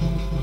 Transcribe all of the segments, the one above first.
home.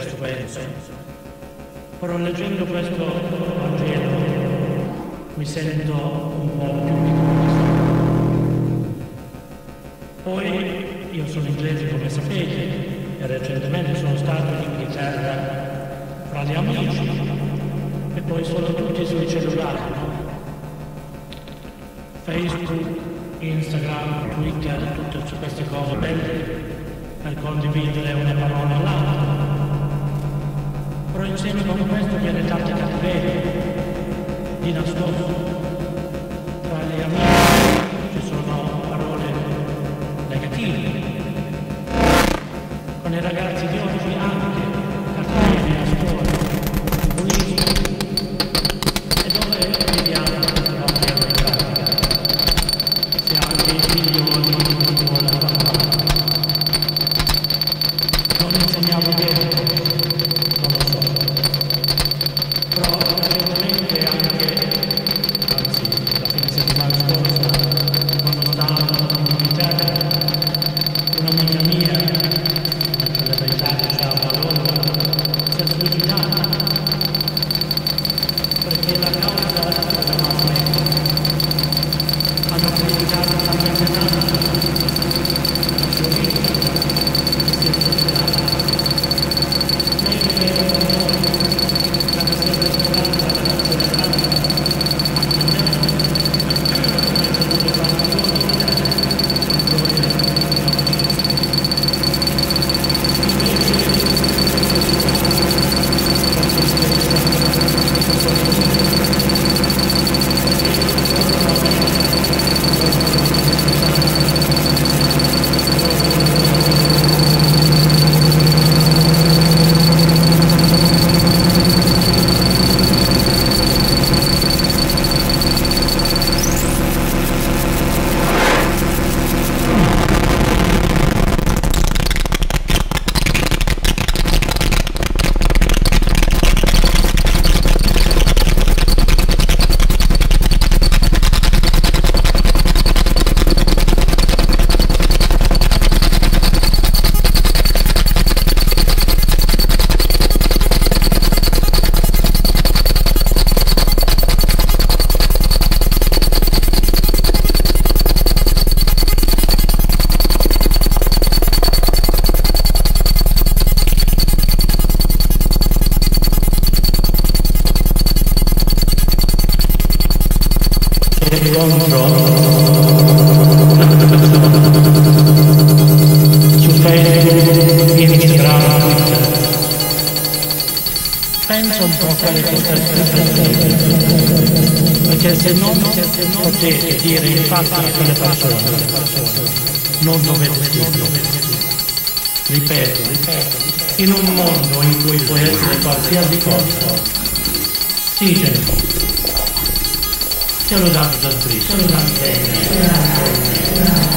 Questo, penso. Però leggendo questo Vangelo mi sento un po' più piccolo. Poi io sono inglese come sapete e recentemente sono stato in Inghilterra fra gli amici e poi sono tutti sui cellulari? Facebook, Instagram, Twitter, tutte queste cose belle per condividere una parola all'altra. Insieme con questo viene tanta cattiveria, di nascosto. Tra gli amici ci sono parole negative. Con i ragazzi di oggi in un mondo in cui può essere qualsiasi cosa, ditelo. Ce चलो dance करते चलो dance करते